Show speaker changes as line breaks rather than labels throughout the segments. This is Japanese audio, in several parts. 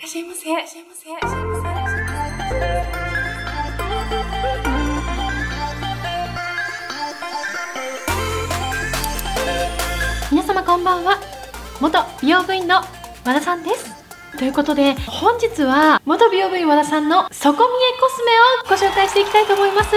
いらっしゃいませ。いらっしゃいませ。いらっしゃいませ。皆様こんばんは。元美容部員の和田さんです。ということで、本日は元美容部員和田さんの底見えコスメをご紹介していきたいと思います。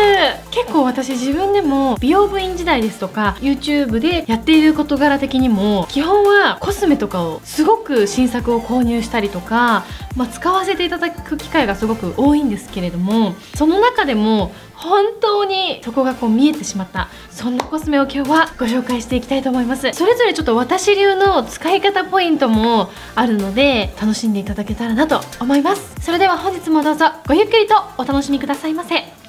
結構私自分でも美容部員時代ですとか、YouTube でやっている事柄的にも、基本はコスメとかをすごく新作を購入したりとか、まあ、使わせていただく機会がすごく多いんですけれども、その中でも本当にそこがこう見えてしまったそんなコスメを今日はご紹介していきたいと思います。それぞれちょっと私流の使い方ポイントもあるので楽しんでいただけたらなと思います。それでは本日もどうぞごゆっくりとお楽しみくださいませ。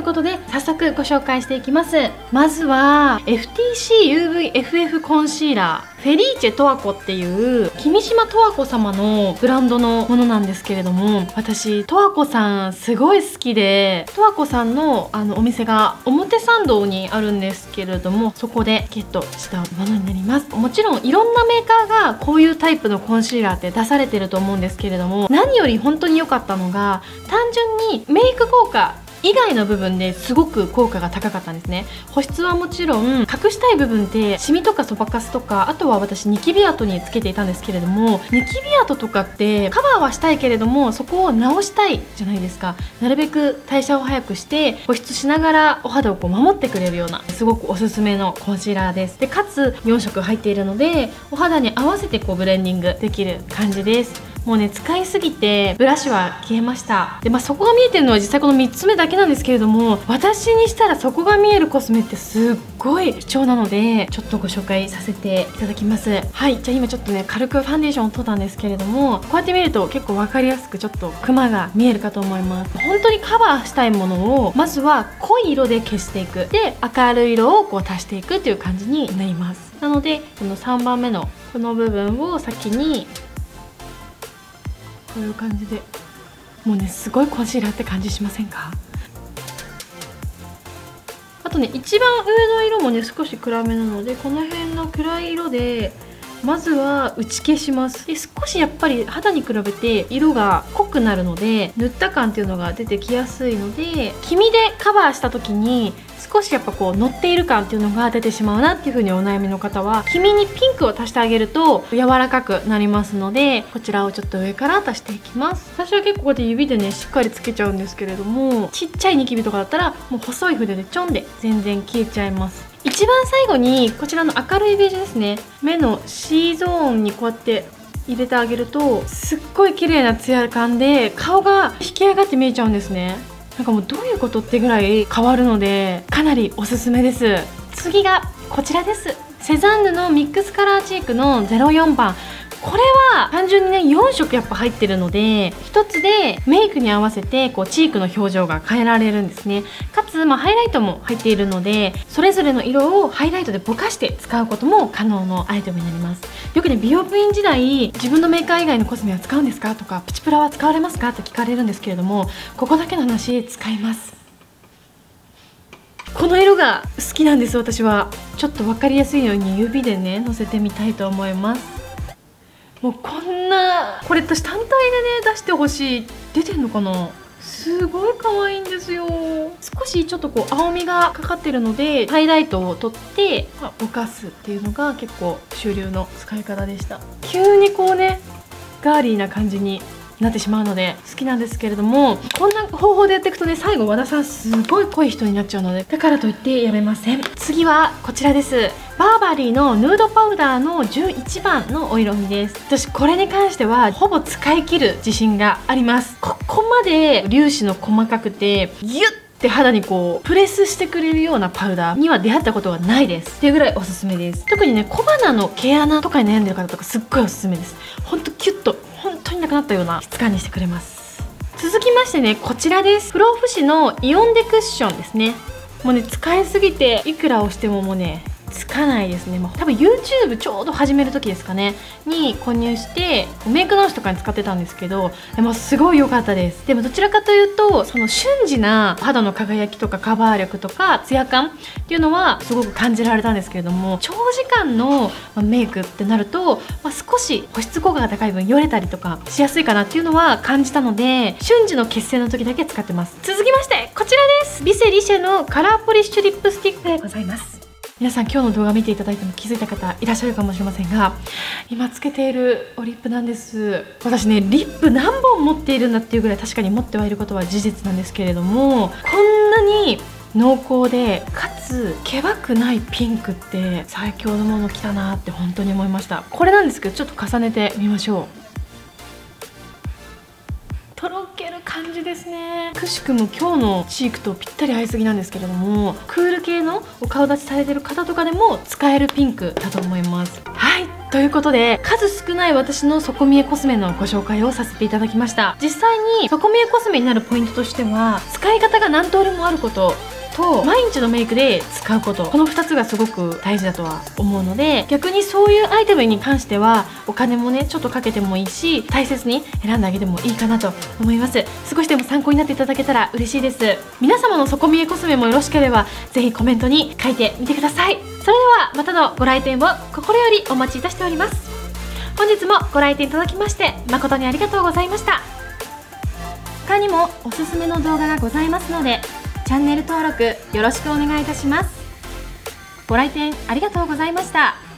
いうことで早速ご紹介していきます。まずは FTCUVFF コンシーラーフェリーチェトワコっていう君島十和子様のブランドのものなんですけれども私十和子さんすごい好きで十和子さんのあのお店が表参道にあるんですけれどもそこでゲットしたものになります。もちろんいろんなメーカーがこういうタイプのコンシーラーって出されてると思うんですけれども何より本当に良かったのが単純にメイク効果以外の部分ですごく効果が高かったんですね。保湿はもちろん隠したい部分ってシミとかそばかすとかあとは私ニキビ跡につけていたんですけれどもニキビ跡とかってカバーはしたいけれどもそこを直したいじゃないですか。なるべく代謝を早くして保湿しながらお肌をこう守ってくれるようなすごくおすすめのコンシーラーです。でかつ4色入っているのでお肌に合わせてこうブレンディングできる感じです。もうね使いすぎてブラシは消えました。でまあそこが見えてるのは実際この3つ目だけなんですけれども私にしたらそこが見えるコスメってすっごい貴重なのでちょっとご紹介させていただきます。はいじゃあ今ちょっとね軽くファンデーションを取ったんですけれどもこうやって見ると結構分かりやすくちょっとクマが見えるかと思います。本当にカバーしたいものをまずは濃い色で消していく。で明るい色をこう足していくっていう感じになります。なのでこの3番目のこの部分を先にこういう感じで。もうねすごいコンシーラーって感じしませんか？あとね一番上の色もね少し暗めなのでこの辺の暗い色でまずは打ち消します。で少しやっぱり肌に比べて色が濃くなるので塗った感っていうのが出てきやすいので黄身でカバーした時に少しやっぱこう乗っている感っていうのが出てしまうなっていう風にお悩みの方は黄身にピンクを足してあげると柔らかくなりますのでこちらをちょっと上から足していきます。私は結構こうやって指でねしっかりつけちゃうんですけれどもちっちゃいニキビとかだったらもう細い筆でちょんで全然消えちゃいます。一番最後にこちらの明るいベージュですね。目の C ゾーンにこうやって入れてあげるとすっごい綺麗なツヤ感で顔が引き上がって見えちゃうんですね。なんかもうどういうことってぐらい変わるのでかなりおすすめです。次がこちらです。セザンヌのミックスカラーチークの04番。これは単純にね4色やっぱ入ってるので1つでメイクに合わせてこうチークの表情が変えられるんですね。かつ、まあ、ハイライトも入っているのでそれぞれの色をハイライトでぼかして使うことも可能のアイテムになります。よくね美容部員時代自分のメーカー以外のコスメは使うんですかとかプチプラは使われますかって聞かれるんですけれどもここだけの話使います。この色が好きなんです私は。ちょっと分かりやすいように指でねのせてみたいと思います。もうこんなこれ私単体でね出してほしい。出てんのかな？すごい可愛いんですよ。少しちょっとこう青みがかかってるのでハイライトを取って、まあ、ぼかすっていうのが結構主流の使い方でした。急にこうねガーリーな感じになってしまうので好きなんですけれどもこんな方法でやっていくとね最後和田さんすごい濃い人になっちゃうのでだからといってやめません。次はこちらです。バーバリーのヌードパウダーの11番のお色味です。私これに関してはほぼ使い切る自信があります。ここまで粒子の細かくてギュッって肌にこうプレスしてくれるようなパウダーには出会ったことがないです。っていうぐらいおすすめです。特にね小鼻の毛穴とかに悩んでる方とかすっごいおすすめです。ほんとキュッとなくなったような質感にしてくれます。続きましてねこちらです。不老不死のイオンデクッションですね。もうね使いすぎていくら押してももうねつかないですね、まあ、多分 YouTube ちょうど始める時ですかね。に購入してメイク直しとかに使ってたんですけどでもすごい良かったです。でもどちらかというとその瞬時な肌の輝きとかカバー力とかツヤ感っていうのはすごく感じられたんですけれども長時間のメイクってなると、まあ、少し保湿効果が高い分よれたりとかしやすいかなっていうのは感じたので瞬時の血清の時だけ使ってます。続きましてこちらです。ヴィセリシェのカラーポリッシュリップスティックでございます。皆さん今日の動画見ていただいても気づいた方いらっしゃるかもしれませんが今つけているおリップなんです。私ねリップ何本持っているんだっていうぐらい確かに持ってはいることは事実なんですけれどもこんなに濃厚でかつけばくないピンクって最強のもの来たなって本当に思いました。これなんですけどちょっと重ねてみましょう。感じですね。くしくも今日のチークとぴったり合いすぎなんですけれどもクール系のお顔立ちされてる方とかでも使えるピンクだと思います。はい。ということで数少ない私の底見えコスメのご紹介をさせていただきました。実際に底見えコスメになるポイントとしては使い方が何通りもあることと毎日のメイクで使うこと。この2つがすごく大事だとは思うので逆にそういうアイテムに関してはお金もねちょっとかけてもいいし大切に選んであげてもいいかなと思います。少しでも参考になっていただけたら嬉しいです。皆様の底見えコスメもよろしければぜひコメントに書いてみてください。それではまたのご来店を心よりお待ちいたしております。本日もご来店いただきまして誠にありがとうございました。他にもおすすめの動画がございますのでチャンネル登録よろしくお願いいたします。ご来店ありがとうございました。